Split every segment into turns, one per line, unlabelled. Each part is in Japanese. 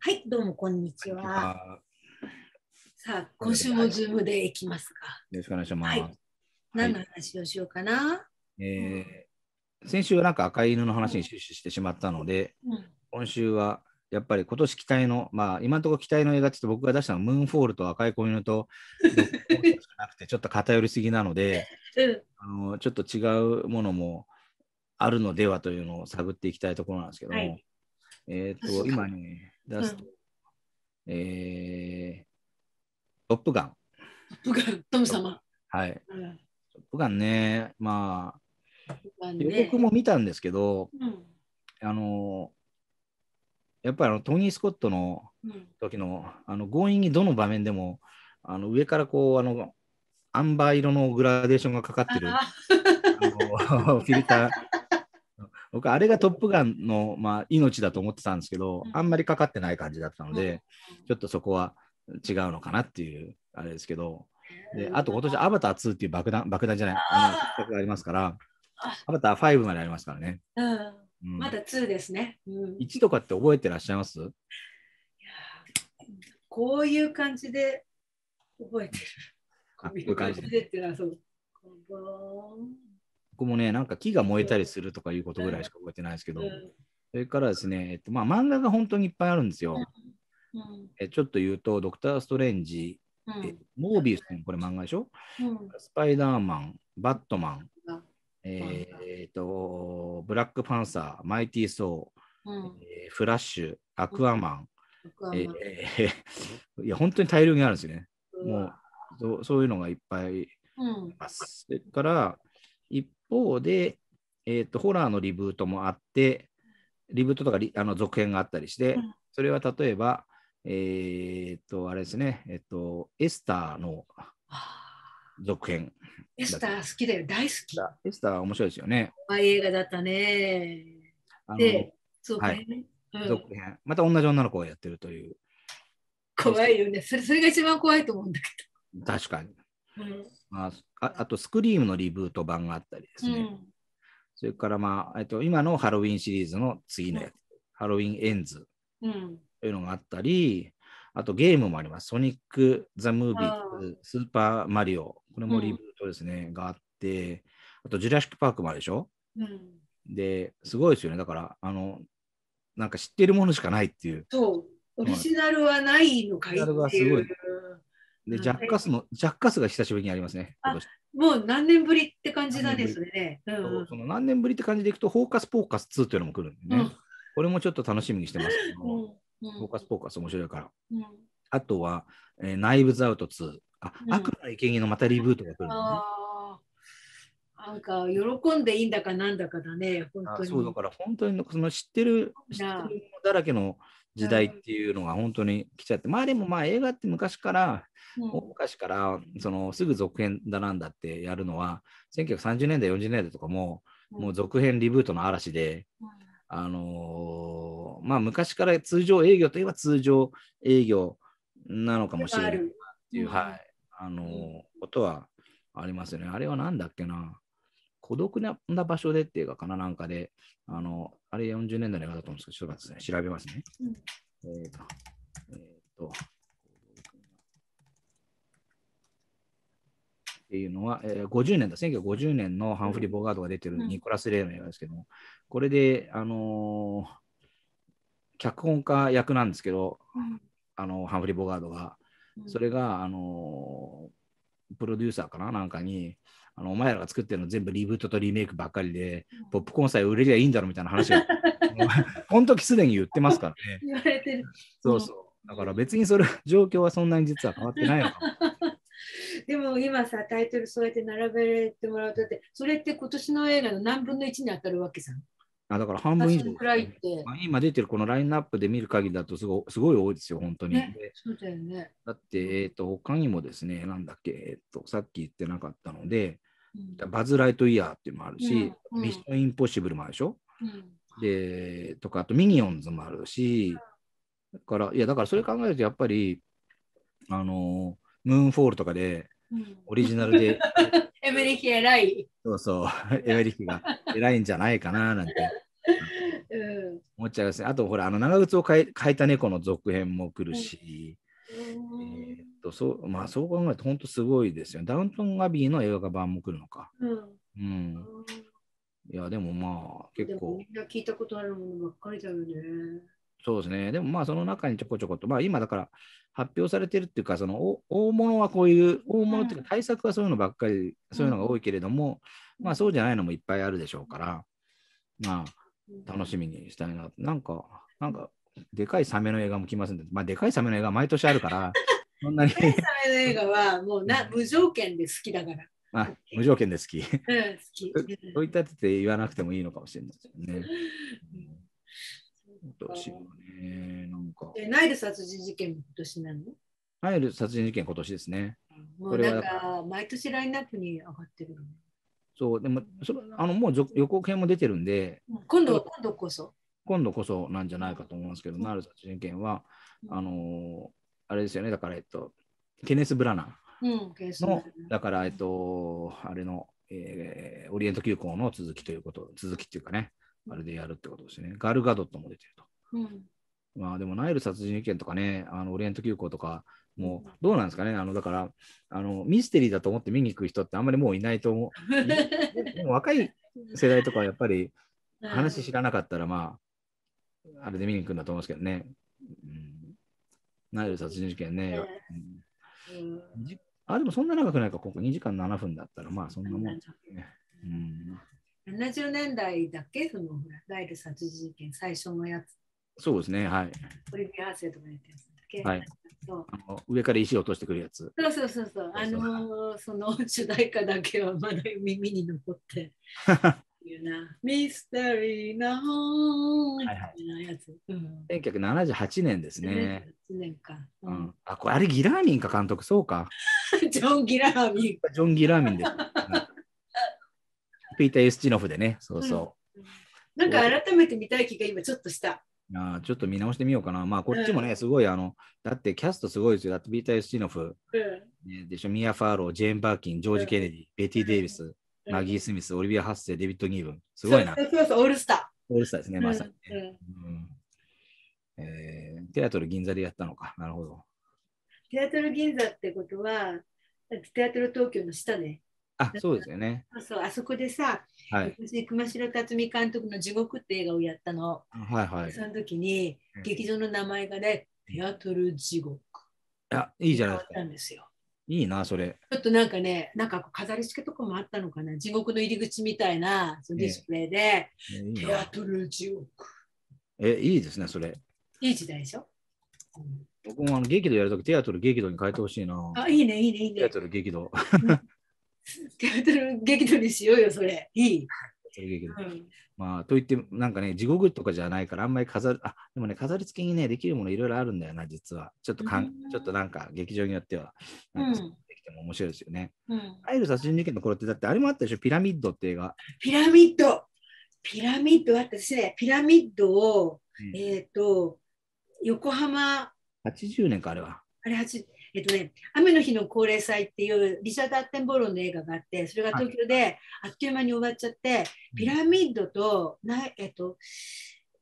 はい、どうもこんにちは。さあ、今週もズームでいきますか。
よろしくお願いします。
はい何の話をしようかな？
えー先週はなんか赤い犬の話に終始してしまったので、
うん、
今週はやっぱり今年期待の、まあ今のところ期待の映画って僕が出したのはムーンフォールと赤い子犬と ちょっと偏りすぎなので、
うん、
あのちょっと違うものもあるのではというのを探っていきたいところなんですけども、
はい
えっ、と、今ね、出すと、えートップガン。
僕がトム様。
はい。
うん。
トップガンね、まあ、
まあ
予
ね。
告も見たんですけど、
うん。
あのやっぱりあのトニー・スコットの
うん。
時のあの強引にどの場面でもあの上からこうあのアンバー色のグラデーションがかかってる。あ
あ
のフィルター僕あれがトップガンの、まあ、命だと思ってたんですけど、
うん。
あんまりかかってない感じだったので、ちょっとそこは違うのかなっていうあれですけど。であと今年アバター2っていう爆弾爆弾じゃないあの企画がありますから
あ。
アバター5までありますからね、
うん。
うん。
まだ2ですね。うん。い
1とかって覚えてらっしゃいます？
やこういう感じで覚えてる。
あこういう感じ。で
でっていうのはそう。
僕もね、なんか木が燃えたりするとかいうことぐらいしか覚えてないですけど、
うん。
それからですね、えっとまあ、漫画が本当にいっぱいあるんですよ。
うん。
えちょっと言うと、ドクター・ストレンジ、モービウスってこれ漫画でしょ？
うん。
スパイダーマン、バットマン、
あ
えっと、ブラックパンサー、マイティー・ソー、
うん。
えーフラッシュ、アクアマン、いや、本当に大量にあるんですよね。もうそうそういうのがいっぱい
うん
ます。それから、一方で、えーと、ホラーのリブートもあって、リブートとかリあの続編があったりして、
うん
それは例えば、えっ、と、あれですね、えっ、と、エスターの
あ
続編。
エスター好きだよ、大好き。
エスターは面白いですよね。
怖い映画だったね。
あの
で、そう
はい
ね、うん
続編。また同じ女の子がやってるという、
怖いよねそれ。それが一番怖いと思うんだけ
確かに。
ど。うん
まあ、ああと、スクリームのリブート版があったりですね。それから、まあ、えっと、今のハロウィンシリーズの次のやつ、ハロウィンエンズ
うんうん
というのがあったり、あとゲームもあります。ソニック・ザ・ムービ
あ
ー、スーパーマリオ、これもリブートですね、があって、あとジュラシック・パークもあるでしょ？
うん。
で、すごいですよね。だから、あの、なんか知ってるものしかないっていう。
そう、オリジナルはないのかい
オリジナルが
ってい。う。
すで、
うん
ジャッカスの、ジャッカスが久しぶりにありますね。
もう何年ぶりって感じだね、
何年
それね。うん
その何年ぶりって感じでいくと、フォーカス・ポーカス2というのも来るんでね。
うん
これもちょっと楽しみにしてますけど、
うんうん
フォーカス・ポーカス面白いから。
うん
あとは、えーナイブズ・アウト2。あ、
うん
悪魔の生贄のまたリブートが来るんだね。
なんか喜んでいいんだかなんだかだね、本当に。
あそうだから本当にその知ってる知ってるだらけの時代っていうのが本当に来ちゃって、まあでもまあ映画って昔から、
うん。
大昔からそのすぐ続編だなんだってやるのは1930年代40年代とかももう続編リブートの嵐で、あのーまあ昔から通常営業といえば通常営業なのかもしれないっていう、
うん。
はい、あのーことはありますよね。あれはなんだっけな。孤独な場所でっていうかかななんかで、あの、あれ40年代の映画だと思うんですけど、ちょっと待って調べますね。
うん。
えっ、と、えっ、と、っていうのは、えー50年だ、1950年のハンフリー・ボガードが出てる
うん。
ニコラス・レイの映画ですけども、これで、あのー脚本家役なんですけど、あのハンフリー・ボガードが、それが、あのープロデューサーかななんかに、あのお前らが作ってるの全部リブートとリメイクばっかりで、ポップコーンさえ売れりゃいいんだろみたいな話が、もうこの時すでに言ってますからね。
言われてる。
そうそう。だから別にそれ、状況はそんなに実は変わってないのかも。
でも今さ、タイトルそうやって並べてもらうとって、それって今年の映画の何分の1に当たるわけじゃん？
あだから半分以上
そのくらいって。
まあ、今出てるこのラインナップで見る限りだとすごすごい多いですよ、本当に。
ね
で
そうだよね。
だって、えっ、と、他にもですね、なんだっけ、えっ、と、さっき言ってなかったので、
うん
バズ・ライトイヤーっていうのもあるし、
うんうん
ミッション・インポッシブルもあるでしょ？
うん
で、とか、あとミニオンズもあるし、だから、いや、だからそれ考えると、やっぱり、あのムーンフォールとかで、
うん
オリジナルで、
エメリヒ偉い。
そうそう、エメリックが偉いんじゃないかな、なんて。
うんう。
思っちゃいますね。あと、ほら、あの長靴を変えた猫の続編も来るし、えーっとそうまあ、そう考えると本当すごいですよね。ダウントンアビーの映画版も来るのか。
うん。
うん。いや、でもまあ、結構
み、んな聞いたことあるものばっかりだよね。
そうですね。でもまあ、その中にちょこちょこと、まあ、今だから発表されてるっていうか、そのお大物はこういう、大物っていうか、対策はそういうのばっかり、そういうのが多いけれども、まあ、そうじゃないのもいっぱいあるでしょうから、まあ、楽しみにしたいな。なんか、なんか、でかいサメの映画も来ますんで、まあ、でかいサメの映画は毎年あるから、そんなに、
サメの映画はもうな無条件で好きだから。
あ無条件で好き。
うん、好き。
そういったって言わなくてもいいのかもしれないですよね。どうしようね。なんか、
でナイル殺人事件も今年なの？
入る殺人事件今年ですね。
もうなんか毎年ラインナップに上がってる。
そう、でも、それあのもう続予告編も出てるんで、
今度は今度こそ。
今度こそなんじゃないかと思いますけど、ナイル殺人事件は、あのーあれですよね、だから、えっと、ケネス・ブラナ
ース
ーの、だから、えっと、あれの、えーオリエント急行の続きということ、続きっていうかね、あれでやるってことですね。ガルガドットも出てると。
うん。
まあでもナイル殺人事件とかね、あのオリエント急行とか、もうどうなんですかね、あのだからあのミステリーだと思って見に行く人ってあんまりもういないと思う。でも若い世代とかはやっぱり話知らなかったら、まあ、あれで見に行くんだと思うんですけどね。うん、ナイル殺人事件ね。うんあ、でもそんな長くないか、ここ2時間7分だったら、まあそんなもんね。うん、
70年代だっけそのナイル殺人事件最初のやつ。
そうですね、はい。
オリビア・ハーセイとかやったやつだっけ？
はい
そう
あの上から石を落としてくるやつ。
そうそうそうそう。あのーその主題歌だけはまだ耳に残って。いうな。ミステリーなー
いはい
なやつ。うん。
1978年ですね。
1年か。
う
うん
ん、あ、これあれギラーミンか監督、そうか。
ジョン・ギラーミン。
ジョン・ギラーミンです。ピーター・エスチノフでね、そうそ
なんか改めて見たい気が今ちょっとした。
う。あーちょっと見直してみようかな。まあ、こっちもね、すごい、あの、だってキャストすごいですよ。だってピーター・エスチノフ、
うん
ねでしょ、ミア・ファーロー、ジェーン・バーキン、ジョージ・ケネディ、ベティ・デイビス、マギー・スミス、オリビア・ハッセイ、デビッド・ギーブン。すごいな
そ。うそうそう、オールスタ
オールスターですね、
ー。
まさに
うん
ね。
うん
うんえーテアトル銀座でやったのか。なるほど。
テアトル銀座ってことは、テアトル東京の下ね。
あ、そうですよね。
そうそう、あそこでさ、
はい。
私、熊代辰巳監督の地獄って映画をやったの。
はいはい。い
その時に
うん
劇場の名前がね、テアトル地獄。
や、いいじゃないですか。
んですよ。
いいな、それ。
ちょっとなんかね、なんか飾り付けとかもあったのかな。地獄の入り口みたいなそのディスプレイで、
えいいな
テアトル地獄。
え、いいですね、それ。
いい時代でしょ、うん
僕もあの劇場やるとき、テアトル劇場に変えてほしいな。
あ、いいね、いいね、いいね。
テアトル劇場。
テアトル劇場にしようよ、それ。いい。
テアトル劇場
うん
まあ、といって、なんかね、地獄とかじゃないから、あんまり飾る、あ、でもね、飾り付けにね、できるものいろいろあるんだよな、実は。ちょっとかん、
うん
ちょっとなんか、劇場によっては、なんかできても面白いですよね。
うん
アイル殺人事件の頃って、だってあれもあったでしょ、ピラミッドって映画。
ピラミッド。ピラミッド、私ね、ピラミッドを、
うん
えっ、と、横浜、
80年か、あれは。
あれはち、えっ、とね、雨の日の高齢祭っていうリシャード・アッテンボローの映画があって、それが東京であっという間に終わっちゃって、ピラミッドと、なえっ、と、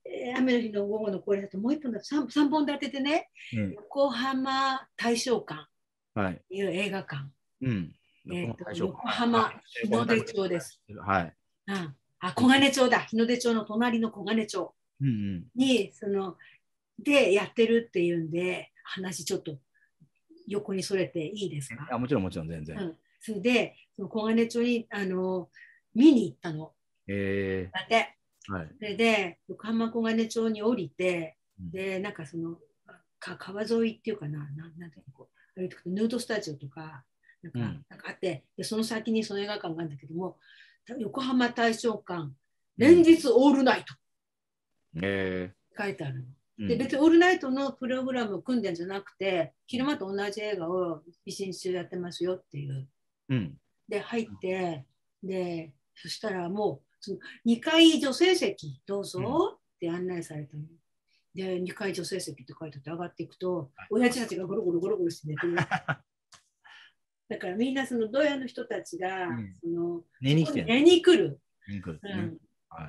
えー雨の日の午後の高齢祭ともう一本だと 3, 三本立ててね、
うん。
横浜大正館っ
はい。
ていう映画館。
うん。
えーと
この対象
横浜日の出町です。
はい。
うん、あ、小金町だ。日の出町の隣の小金町
うんうん。
に、その、でやってるっていうんで、話ちょっと横にそれていいですか？
あもちろん、もちろん、全然。
うん、それで、その小金町にあの見に行ったの。
え
だって、
ー、はい。
それで、横浜小金町に降りて、
うん。
で、なんかその、か川沿いっていうかな、なんなんていうのこう歩いてくとヌードスタジオとか、なんか,、
うん。
なんかあってで、その先にその映画館があるんだけども、横浜大正館、連日オールナイト。
え
って書いてあるの。
ー、
で別にオールナイトのプログラムを組んでんじゃなくて昼間と同じ映画を一日中やってますよっていう
うん。
で入ってでそしたらもうその2階女性席どうぞって案内されたの。で2階女性席って書いてあって上がっていくと親父たちがゴロゴロゴロゴロして寝てる。だからみんなそのドヤの人たちが、
うん
その
寝に来てる。
寝に来る。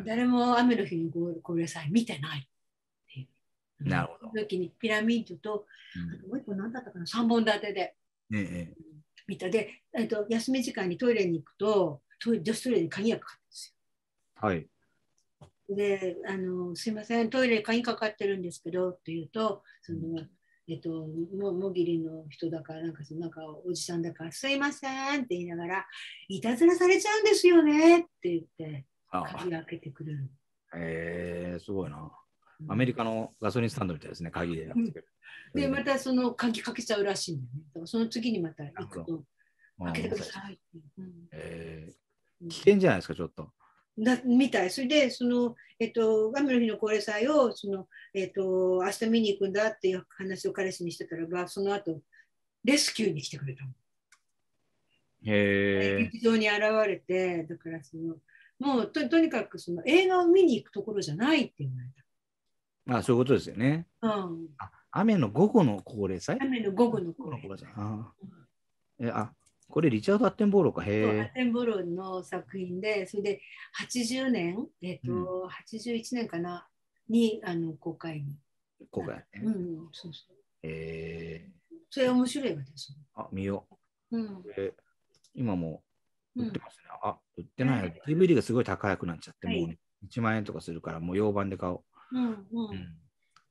誰も雨の日の高齢祭見てないっていう。
なるほど
時にピラミッドと、あともう一個何だったかな、3本立てで
うんええ
見た。で、えっと、休み時間にトイレに行くと、トイレ女子トイレに鍵がかかってるんです
はい。
よ。で、あの、すいません、トイレ鍵かかってるんですけどって言うと、その、えっと、ももぎりの人だから、なんかそのなんかおじさんだから、すいませんって言いながら、いたずらされちゃうんですよねって言って、
あ
鍵開けてくれる。
えー、すごいな。アメリカのガソリンスタンドみたいですね、鍵でやってくれる。
で、またその鍵かけちゃうらしいんだよね。だからその次にまた行くと、
うん
開けてください
危険じゃないですか、ちょっと。
だみたい。それで、その、えっと、雨の日の高齢祭を、その、えっと、明日見に行くんだっていう話を彼氏にしてたらば、その後、レスキューに来てくれたの。
へえ
劇場に現れて、だからその、もうととにかくその映画を見に行くところじゃないって言われ
まあ、そういうことですよね。
た。うん。
あ雨の午後の高齢祭？
雨の午後の
高
高齢
齢祭。あーえ、あ、これリチャード・アッテンボーロか？
そうア
へ
テンボロンの作品で、それで80年、えっ、と、
う
81年かな、にあの公開に。
え、今回ね。
うん、そうそう。
え
それ面白い映画です。
ー、あ、見よ
うん
う。え今も
うん
売ってますね。あ、売ってないの。DVD がすごい高くなっちゃって、
はい
もうね、1万円とかするから、もう洋版で買おう。
うんうん
うん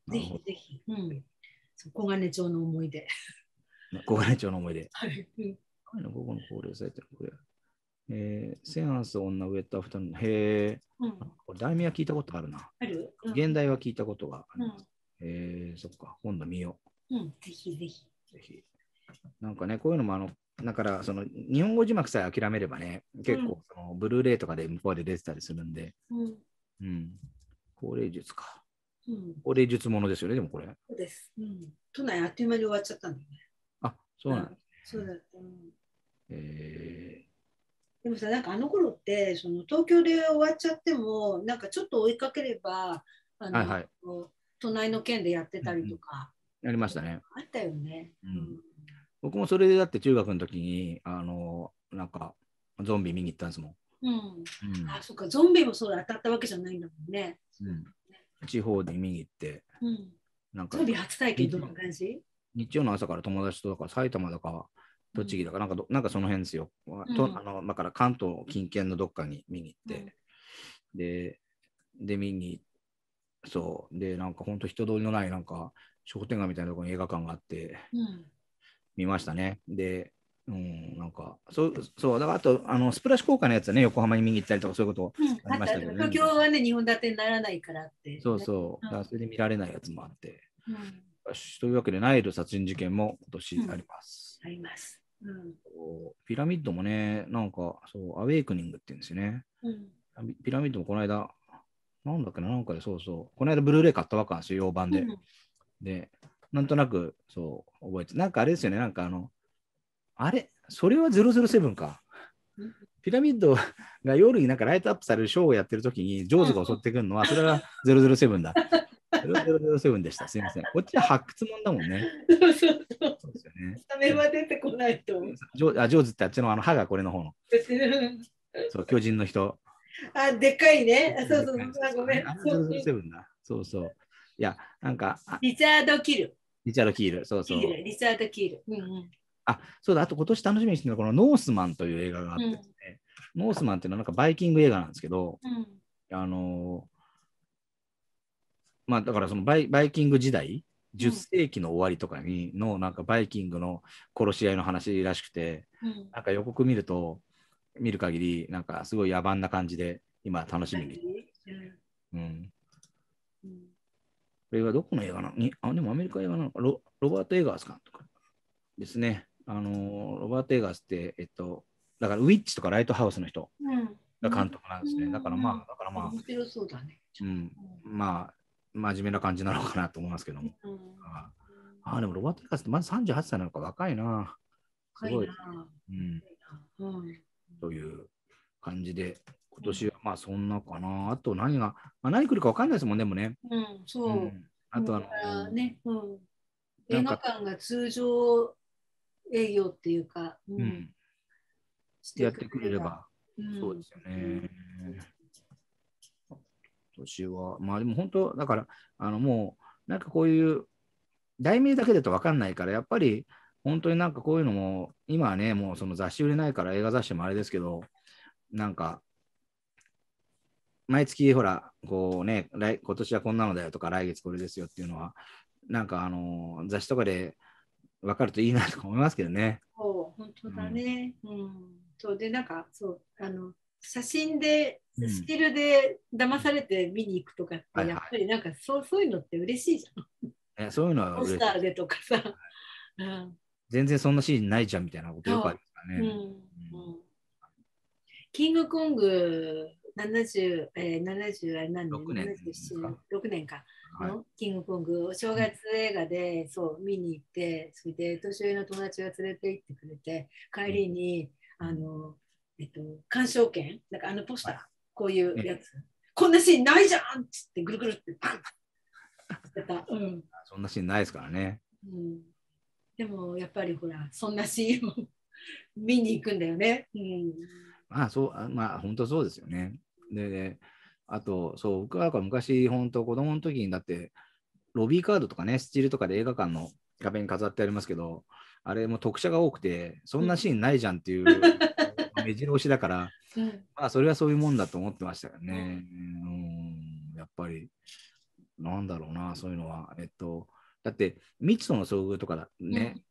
ぜひぜひ。うん。小金町の思い出。
ね小金町の思い出。
はい。うん
雨の午後の高齢祭ってこれ。えー、セアンス女ウェットアフタヌーン。へえ。
うん。
これ題名は聞いたことあるな。
ある？うん
現代は聞いたことがあ
うん
ります。えー、そっか。今度見よ
うん。ぜひぜひ。
う。ぜひ。なんかね、こういうのもあの、だから、その日本語字幕さえ諦めればね、結構、そのブルーレイとかで向こうで出てたりするんで、
うん。
うん。高齢術か。
うん。
高齢術ものですよね、でもこれ。
そうです。うん。都内あっという間に終わっちゃったんだよね。
あ、そうなんだ。
そうだった。うん
え
でもさ、なんかあの頃って、その東京で終わっちゃっても、なんかちょっと追いかければ、あの
はいはい
こう隣の県でやってたりとか、
ー、やりましたね。
あったよね。
うん僕もそれでだって中学の時に、あの、なんか、ゾンビ見に行ったんですもん。
うん。うん
うん
あ、そっか、ゾンビもそうだ当たったわけじゃないんだもんね。
うん地方で見に行って、
うん。
なんか
初体験どんな感じ？
日曜の朝から友達とだから埼玉だか栃木だかなんかどなんかその辺ですよ。と
うん
あのだから関東近県のどっかに見に行って、で、で見に、そう、で、なんか本当人通りのないなんか商店街みたいなところに映画館があって
うん。
見ましたね。で、うん、なんか、そう、そう、だからあと、あの、スプラッシュ効果のやつはね、横浜に見に行ったりとかそういうこと
うん、
ありましたけどね
東京はね、日本立てにならないからって。
そうそう、
うん
それで見られないやつもあって。
うん。
というわけで、ナイル殺人事件も今年あります。
あります。うん。
ピラミッドもね、なんか、そう、アウェイクニングって言うんですよね。
うん。
ピラミッドもこの間、なんだっけな、なんかでそうそう、この間ブルーレイ買ったばっかなんですよ、洋版で。
うん
で、なんとなく、そう、覚えて、なんかあれですよね、なんかあの、あれ、それは007か
うん。
ピラミッド が夜になんかライトアップされるショーをやってるときに、ジョーズが襲ってくるのは、それは007だ。それは007でした。すみません。こっちは発掘もんだもんね。
そうそうそう。
そうですよね。
サメは出てこないと思う。
ジョあジョーズってあっちのあの歯がこれの方の、そう、巨人の人。
あ、でっかいね。あそうそうそう。あごめん
あ。
そう
007だ。そうそう。いや、なんか、あ
リチャード・キル。
リチャード・キール、そうそう。
リチャード・キル。うんうん。
あ、そうだ、あと今年楽しみにしてるのは、このノースマンという映画があってですね、ノースマンっていうのはなんかバイキング映画なんですけど、
うん。
あのーまあだからそのバイバイキング時代、10世紀の終わりとかにのなんかバイキングの殺し合いの話らしくて、
うん。
なんか予告見ると、見る限り、なんかすごい野蛮な感じで、今楽しみに。うん。
うん
これはどこの映画なの？にあ、でもアメリカ映画なの？かロロバート・エガース監督ですね。あのーロバート・エガースって、えっと、だからウィッチとかライトハウスの人
うん。
が監督なんですね。だからまあ、だからまあ、
面白そうだね。
うん、まあ、真面目な感じなのかなと思いますけども。
うん。
ああ、でもロバート・エガースってまず38歳なのか若いな。すごい。
な。
うん、
うん。
という感じで、今年はまあそんなかな。あと何が、まあ、何来るか分かんないですもんね、でもね。
うん。そうう。
ん、あとあの、
ね、うん。映画館が通常営業っていうか、う
うん、やってくれれば。
うん
そうですよね。あ年は。まあでも本当、だから、あのもう、なんかこういう、題名だけだと分かんないから、やっぱり本当になんかこういうのも、今はね、もうその雑誌売れないから映画雑誌もあれですけど、なんか、毎月ほら、こうね、来今年はこんなのだよとか、来月これですよっていうのは、なんかあの雑誌とかで分かるといいなとか思いますけどね。
そう、本当だね。うん。そうで、なんか、そう、あの、写真で、
うん
スティルで騙されて見に行くとかって、
はいはい
やっぱりなんかそうそういうのって嬉しいじゃん。
ねそういうのは
ポスターでとかさ。うん
全然そんなシーンないじゃんみたいなことよくあるからね。
うんうんキングコング70、えー、70あれ何？年
6年ですか
？6年か
はい。
のキングコングお正月映画でそう見に行ってそれで年上の友達が連れて行ってくれて帰りにあの、えっと、鑑賞券なんかあのポスター、こういうやつ、こんなシーンないじゃんっつってぐるぐるってパンってた、うん。
そんなシーンないですからね。
うん、でもやっぱりほらそんなシーンを 見に行くんだよね。うん。
まあそう、あまあ本当そうですよね。で、であと、そう、僕は昔、本当子供の時にだって、ロビーカードとかね、スチールとかで映画館の壁に飾ってありますけど、あれも特写が多くて、そんなシーンないじゃんっていう 目白押しだから、
うん。
まあそれはそういうもんだと思ってましたよね。うん、やっぱり、なんだろうな、そういうのは。えっと、だって、未知との遭遇とかだね、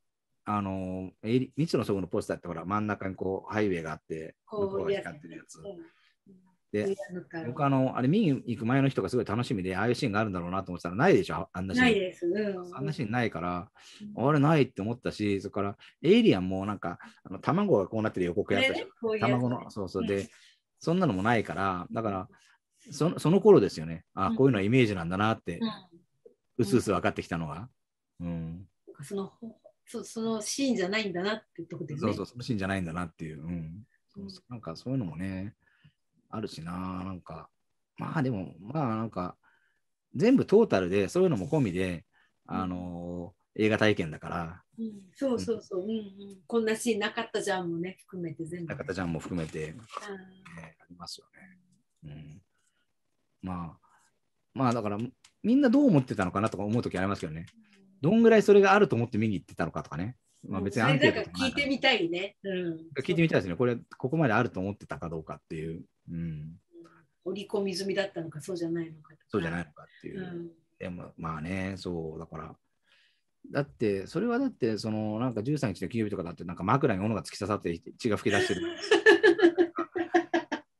あの、エイリ未知の遭遇のポスターってほら、真ん中にこう、ハイウェイがあって、向こうが光ってるやつ。
うん
で僕あの、あれ見に行く前の人がすごい楽しみで、ああいうシーンがあるんだろうなと思ってたら、ないでしょ、あんなシーン。
ないです。うん
あんなシーンないから、
うん
あれないって思ったし、それから、エイリアンもなんか、あの卵がこうなってる予告やったでし
ね
卵の、そうそう。
うん
で、そんなのもないから、だから、そのその頃ですよね。あ、
うん
こういうのはイメージなんだなって、
う
すうす分かってきたのが。うん。
そのそそのシーンじゃないんだなってとこでね。
そうそう、そのシーンじゃないんだなっていう。うん。
うん
なんかそういうのもね、あるしな、なんか、まあでも、まあなんか、全部トータルで、そういうのも込みで、あのー映画体験だから、
うんそうそうそう、うんうん。こんなシーンなかったじゃんもね、含めて全部。
中田ちゃんも含めて、ね、
あ
ありますよね。うん。まあ、まあだから、みんなどう思ってたのかなとか思うときありますけどね。どんぐらいそれがあると思って見に行ってたのかとかね。まあ別にアンケート
聞いてみたいね。うん。
聞いてみたいですね。これ、ここまであると思ってたかどうかっていう。うん。
織り込み済みだったのか、そうじゃないのか。
そうじゃないのかっていうう。
ん。
でもまあね、そう、だから、だって、それはだって、そのなんか13日の金曜日とかだって、なんか枕に物が突き刺さって血が噴き出してる。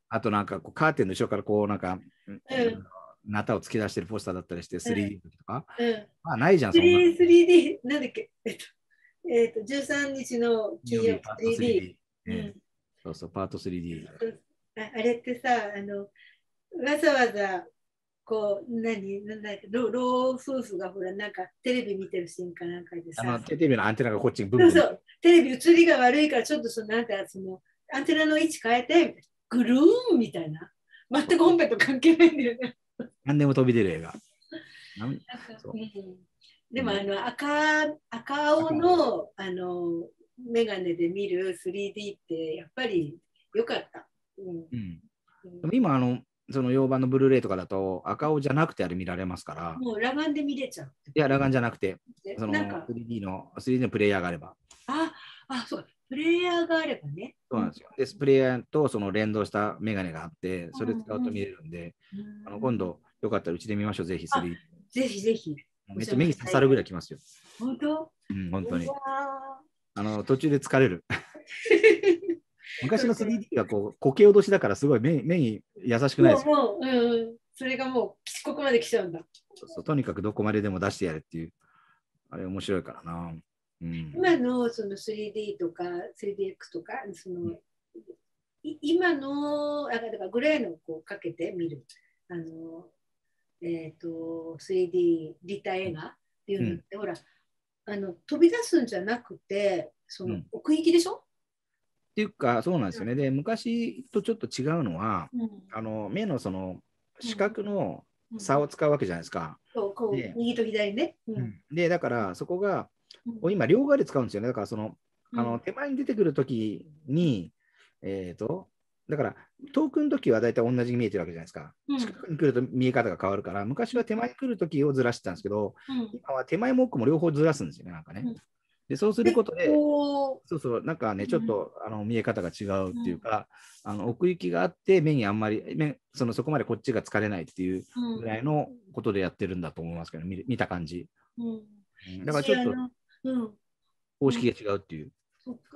あとなんかこうカーテンの後ろからこうなんか、うん、ナタを突き出してるポスターだったりして、3D とか、
うん。
まあないじゃん、そんな。
3 3D、なんだっけ、えっと、えっと、13日の金曜日 3D。
3D。
うん
ねそうそう、パート 3D。
ああれってさ、あの、わざわざ、こう、何、なんだっけ、老老夫婦がほら、なんかテレビ見てるシーンかなんかで
あの
さ、
テレビのアンテナがこっちにブンブン。
そうそう、テレビ映りが悪いから、ちょっとその、なんか、その、アンテナの位置変えて、ぐるーんみたいな。全く本編と関係ないんだよね。
何でも飛び出る映画。なん そう
うんでも、あの、赤、赤青の、あの、メガネで見る 3D って、やっぱり良かった。うん
うん今、あの、その洋版のブルーレイとかだと赤青じゃなくてあれ見られますから、
もう裸眼で見れちゃう。
いや、裸眼じゃなくて、その
なんか、
3D の 3D のプレイヤーがあれば。
あ、あ、そうか、プレイヤーがあればね。
そうなんですよ。で、プレイヤーとその連動したメガネがあって、それ使うと見れるんで、
うん
あの今度、よかったらうちで見ましょう、ぜひ 3D。
ぜひぜひ。
めっちゃ目に刺さるぐらいきますよ。
本当？
うん、本当にあの途中で疲れる。
ー
昔の 3D はこう苔落としだからすごい目目に優しくないですよ。
もう、もう、うんうん、それがもう、ここまで来ちゃうんだ。
そうそうとにかくどこまででも出してやれっていう。あれ面白いからな。うん。
今のその 3D とか 3DX とか、その、い今の、あだからグレーのをこうかけて見る、あの、えっ、と、3D 立体映画っていうのって、ほら、あの、飛び出すんじゃなくて、その
うん。
奥行きでしょ、
っていうか、そうなんですよね。で、昔とちょっと違うのは、
うん。
あの目のその視覚の
うん。
差を使うわけじゃないですか。
そうこう
で
右と左ね。うん。
で、だからそこが、今、両側で使うんですよね。だからその、あ
うん。
の手前に出てくるときに、えっ、と、だから遠くの時は大体同じに見えてるわけじゃないですか。
うん。
近くに来ると見え方が変わるから、昔は手前に来る時をずらしてたんですけど、
うん。
今は手前も奥も両方ずらすんですよね、なんかね。
うん。
で、そうすることで、
こ
そうそう、なんかね、
うん。
ちょっと、あの見え方が違うっていうか、あの奥行きがあって、目にあんまり目そのそこまでこっちが疲れないっていうぐらいのことでやってるんだと思いますけど、見る見た感じ。
うん。
うん。だからちょっと
私あのうん。
方式が違うっていう。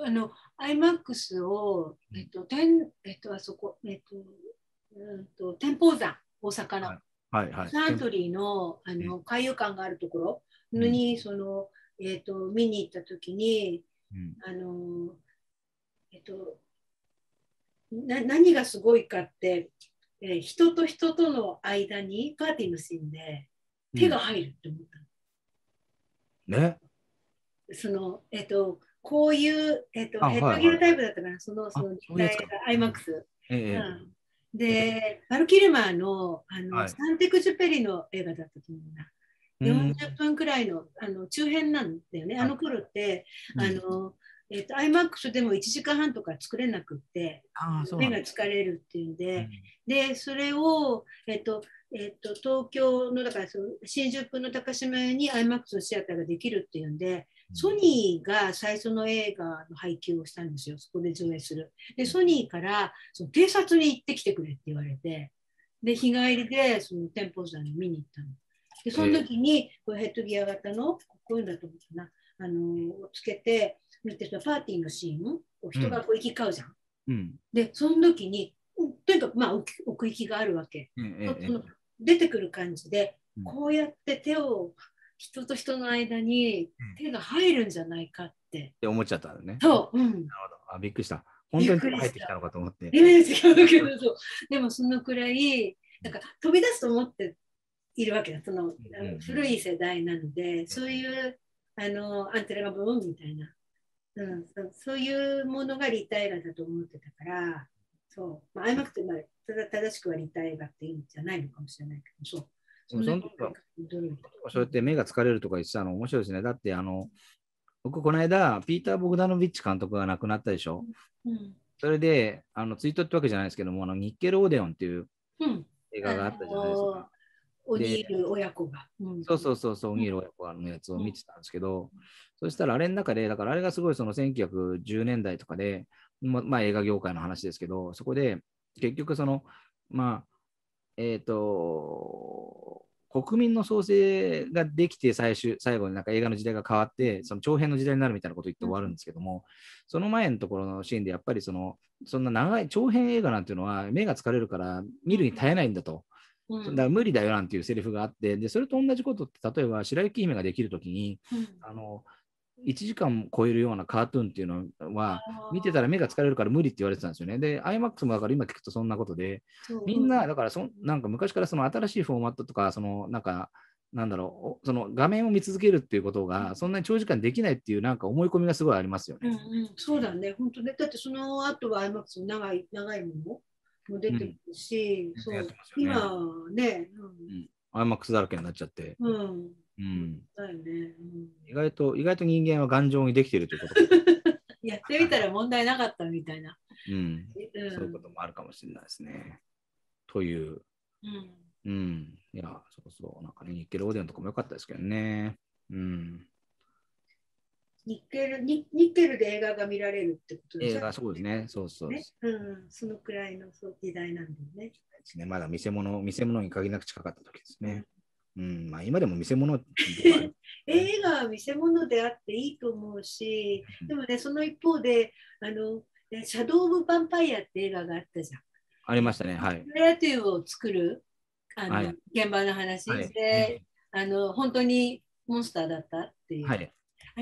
あの IMAX を、えっと、天えっと、あそこ、えっと、うんと天保山、大阪の、
はい。はいはい。
サントリーのあの海遊館があるところに、その、えっと、見に行ったときに、
うん。
あの、えっと、な何がすごいかって、えー人と人との間にパーティーのシーンで手が入るって思ったの。
ね。
その、えっと、こういう、えっと、
あ
ヘッドギアタイプだったから、その、その
そういうやつか。
IMAX。
ええ
うん。で、バルキルマーのあの、
はい。
サンテクジュペリの映画だったと思うな。
うん。
40分くらいのあの中編なんだよね。
はい。
あの頃って、
うん。
あのえっと IMAX でも1時間半とか作れなくって、目が疲れるっていうん
う
で、
ん。
で、それを、えっと、えっと、東京の、だからその新宿の高島屋に IMAX のシアターができるっていうんで、ソニーが最初の映画の配給をしたんですよ、そこで上映する。で、ソニーからその偵察に行ってきてくれって言われて、で、日帰りでその店舗山に見に行ったの。で、その時にこうヘッドギア型の、こういうんだと思うかな、あのをつけて、見てたパーティーのシーン、こう人がこう行き交うじゃん。
うん。
で、その時に、うんとにかくまあ奥奥行きがあるわけ。
ええええ
その出てくる感じで
うん、
こうやって手を人と人の間に手が入るんじゃないかって。
って思っちゃったんだね。
そう、うん。
なるほど。あ、びっくりした。本当に手が入ってきたのかと思って。
イメージがあるけど、そう。でもそのくらい、なんか飛び出すと思っているわけだ。その、
うん
古い世代なので、そういうあのアンテナがブーンみたいな、うんそう、いうものが立体映画だと思ってたから、そう。まあ、IMAX って、まあ、ただ正しくは立体映画っていうんじゃないのかもしれないけど、そう。
その時は。そうやって目が疲れるとか言ってたの面白いですね。だって、あの、僕、この間、ピーター・ボグダノビッチ監督が亡くなったでしょ？
うん。
それで、あのツイートってわけじゃないですけども、あのニッケル・オデオンっていう
うん。
映画があったじゃないですか。
オニール親子が。うん
そうそうそうそう、オニール親子のやつを見てたんですけど、そしたらあれの中で、だからあれがすごいその1910年代とかで、ままあ映画業界の話ですけど、そこで結局その、まあ、えっ、と、国民の創生ができて最終最後になんか映画の時代が変わって、その長編の時代になるみたいなこと言って終わるんですけども、その前のところのシーンでやっぱりその、そんな長い長編映画なんていうのは目が疲れるから見るに耐えないんだと。
うん
だから無理だよなんていうセリフがあって、で、それと同じことって、例えば白雪姫ができるときに、
うん
あの、1時間超えるようなカートゥーンっていうのは、見てた
ら
ら目が疲れるから無理って言われてたんですよね。で、IMAX もだから今聞くとそんなことで、みんな、だからそん、なんか昔からその新しいフォーマットとか、その、なんか、なんだろう、その画面を見続けるっていうことが、そんなに長時間できないっていう、なんか思い込みがすごいありますよ
うんう
ね。
ん、そうだね、本当ね。だってその後は IMAX の長い長いものも出てるし、
うん。
そう。
ね。
今はね、
IMAX だらけになっちゃって。
うん、うん、
うん。
だよね、
意外と、意外と人間は頑丈にできているということ。
うん。やってみたら問題なかったみたいな。
うん。
うん、
そういうこともあるかもしれないですね。という。
うん。
うん。いや、そうそう。なんかね、ニッケルオーディオンとかも良かったですけどね。うん。
ニッケルニニッケルで映画が見られるってことでしょ？
映画、そうですね。そうそうで
ね
す。
うん、そのくらいの時代なんだよね。
ですね。まだ見せ物、見せ物に限りなく近かった時ですね。うん。まあ、今でも見せ物
映画は見せ物であっていいと思うし、でもね、その一方で、あの、ねシャドウ・オブ・ヴァンパイアって映画があったじゃん。
ありましたね。はい。
クレアティブを作るあの、
はい
現場の話
はい
で、あの本当にモンスターだったっていう。
はい。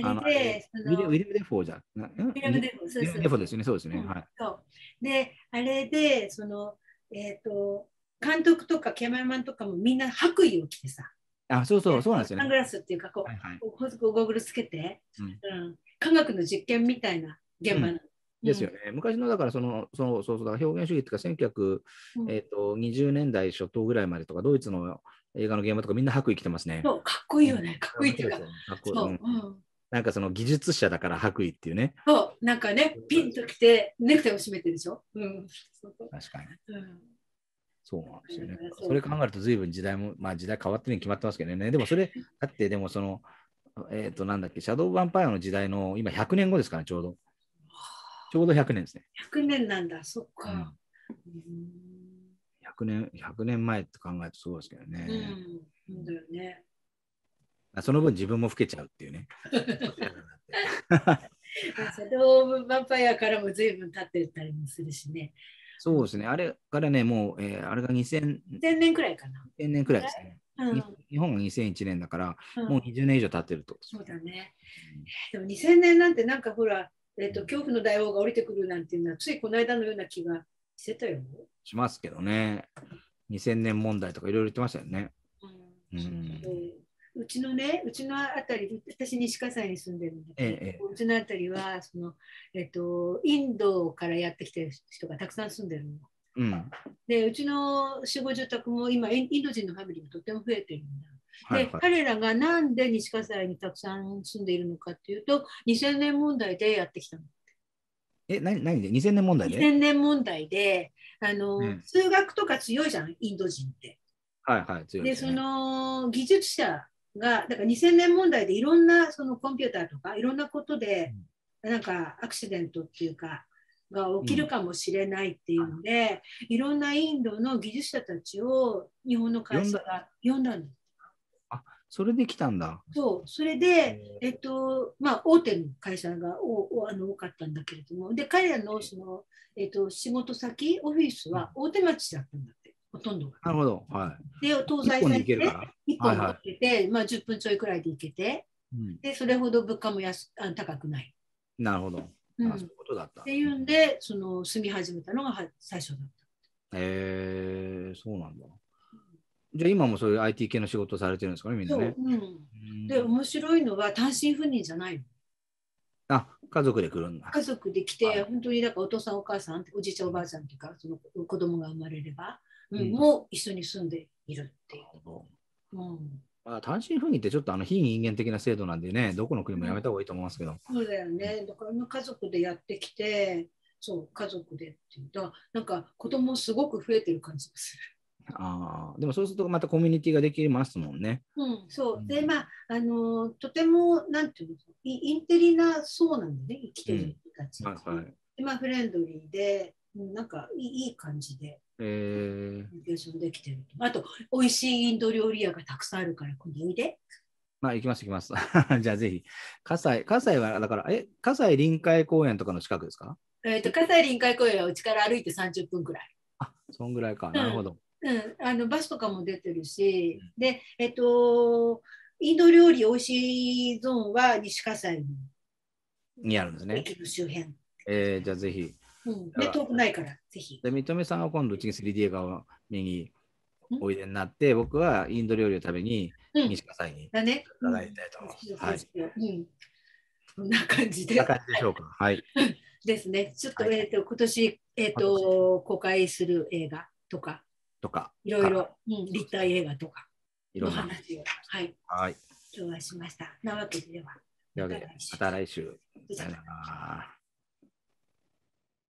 あれで、その
ウィルウィルム・デフォーじゃん？ウ
ウィレム・デフォーそう
ですよね。そうですね。
うん
はい。
そうで、あれで、その、えっ、と、監督とかキャメラマンとかもみんな白衣を着てさ、
あ、そうそう、そうなんですよね。
サングラスっていうか、こう、
はいはい。
こうこうゴーグルつけて、
うん
うん科学の実験みたいな現場なの。
ですよね。昔のだからその、そのそうそうだから表現主義っていうか、
うん
1920、えっと20年代初頭ぐらいまでとか、ドイツの映画の現場とかみんな白衣着てますね。
そう、かっこいいよね。かっこいいっていうか。
かっこいい
う
んなんかその技術者だから白衣っていうね。
そう、なんかね、ピンときて、ネクタイを締めてるでしょ。うん。
確かに。
うん
そうなんですよね
うん。そ
れ考えると随分時代も、まあ時代変わってるに決まってますけどね。でもそれ、だってでもその、えっ、となんだっけ、シャドウヴァンパイアの時代の今100年後ですからね、ちょうど。ちょうど100年ですね。
100年なんだ、そっ
うん
か。うん
100年、100年前って考えるとそうですけど
う
ね。
ん、そうだよね。
その分自分も老けちゃうっていうね。
シャドウヴァンパイアからも随分経ってたりもするしね。
そうですね。あれからね、もう、えーあれが2000
1000年くらいかな。
年くらいですね。
うん、
日本が2001年だから、
うん
もう20年以上経ってると。
そうだね。でも2000年なんてなんかほら、えっと恐怖の大王が降りてくるなんていうのはついこの間のような気がしてたよ。
しますけどね。2000年問題とかいろいろ言ってましたよね。
うん
うん
そううちのね、うちのあたり、私、西葛西に住んでるんだけど、
ええ
うちのあたりはその、えっと、インドからやってきてる人がたくさん住んでるの。
うん。
で、うちの集合住宅も今、インド人のファミリーがとても増えてるんだ。で、
はいはい。
彼らがなんで西葛西にたくさん住んでいるのかっていうと、2000年問題でやってきたの。
え、何何で ?2000 年問題で
？2000年問題で、あの、
うん
数学とか強いじゃん、インド人って。
はいはい。強い
で、そ。の技術者が、だから2000年問題でいろんなそのコンピューターとかいろんなことで、なんかアクシデントっていうか、が起きるかもしれないっていうので、いろんなインドの技術者たちを日本の会社が呼んだ。んです。
それで来たんだ。
そう、それで、えっと、まあ、大手の会社がおおあの多かったんだけれども、で、彼らのその、えっと、仕事先、オフィスは大手町だったんだほとんどが。
なるほど。はい。
で、東西線で
行けるから
？1本
はいは
行けて、まあ、10分ちょいくらいで行けて、
うん、
で、それほど物価も安あ高くない。
なるほど。
うん、
あそういうことだった。
っていうんで、その住み始めたのがは最初だった。
へえそうなんだ。じゃあ今もそういう IT 系の仕事をされてるんですかね、みんなね？
うん、
うん
で、面白いのは単身赴任じゃないの。
あ、家族で来るんだ。
家族で来て、
はい
本当にだからお父さんお母さんおじいちゃんおばあちゃんとかその子供が生まれれば、もう一緒に住んでいるっていう。うん、
まあ、単身赴任ってちょっとあの非人間的な制度なんでね、どこの国もやめた方がいいと思いますけど。
そうだよね。だから家族でやってきて、そう、家族でっていうと、なんか子供すごく増えてる感じがする。
ああ、でもそうするとまたコミュニティができますもんね。
うん、そうう。
ん
で、まあ、あの、とても、なんていうの、イインテリな層なんでね、生きてる人たち。
はいはい。
でまあ、フレンドリーで、うんなんかいい感じで
えー
コミュニケーションできてると。あと、美味しいインド料理屋がたくさんあるから、今度おいで。
まあ行きます行きます。じゃあぜひ。葛西、葛西はだから、え、葛西臨海公園とかの近くですか？
えっ、と、葛西臨海公園はうちから歩いて30分くらい。
あ、そんぐらいか。なるほど。
うん、あのバスとかも出てるし、で、えっと、インド料理美味しいゾーンは西葛西
にあるんですね。
の駅の周辺。
えー、じゃあぜひ。
うん、で、遠くないから、ぜひ。
で、認めさんは今度うちに 3D 映画を見においでになって、僕はインド料理を食べに
うん、
西葛西に
だね。
伺いたいと。はい。
い。うん。こんな感じで
こんな感じでしょうか。はい。
ですね。ちょっと、
はい
えっ、と、今年、えっ、と、公開する映画とか、
とか。
いろいろ、うん、立体映画とかの
いろんな。
話を、はい、
はい。
今日はしました。なわけでは、
また来週。さよなら。